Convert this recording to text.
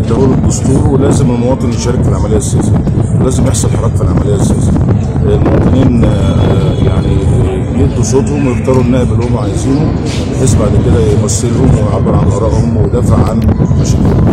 التغير الدستوري ولازم المواطن يشارك في العملية السياسية. لازم يحصل حراك في العملية السياسية. المواطنين آه، يعني يدوا صوتهم ويختاروا النائب اللي هم عايزينه بحيث بعد كده يمثلهم ويعبر عن آرائهم ويدافع عن مشاكلهم.